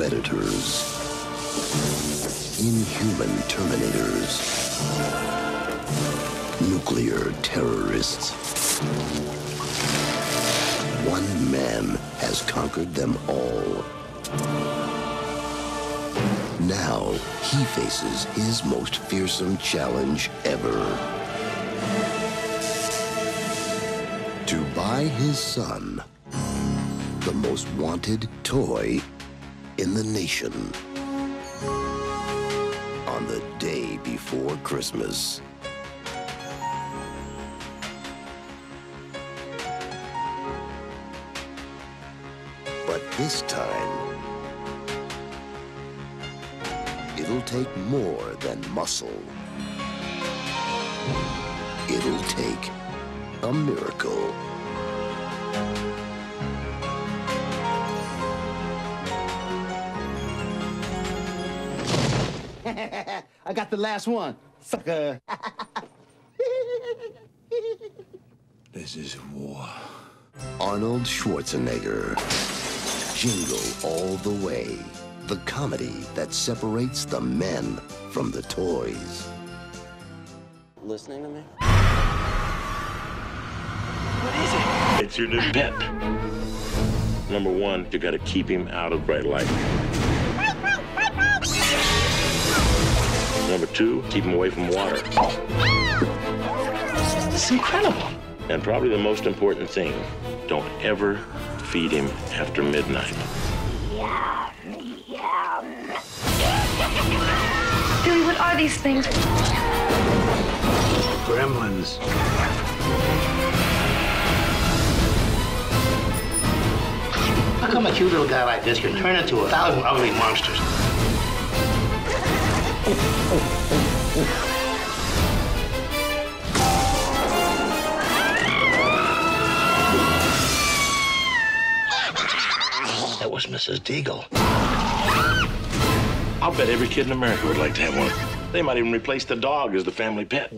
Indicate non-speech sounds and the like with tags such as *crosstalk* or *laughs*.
predators. Inhuman terminators. Nuclear terrorists. One man has conquered them all. Now, he faces his most fearsome challenge ever. To buy his son the most wanted toy in the nation on the day before Christmas. But this time, it'll take more than muscle. It'll take a miracle. *laughs* I got the last one, sucker. *laughs* This is war. Arnold Schwarzenegger. Jingle all the way. The comedy that separates the men from the toys. Listening to me? What is it? It's your new pet. Number one, you gotta keep him out of bright light. Two, keep him away from water. This is incredible. And probably the most important thing, don't ever feed him after midnight. Yum, Billy, what are these things? Gremlins. How come a cute little guy like this can turn into a thousand ugly monsters? That was Mrs. Deagle. I'll bet every kid in America would like to have one. They might even replace the dog as the family pet.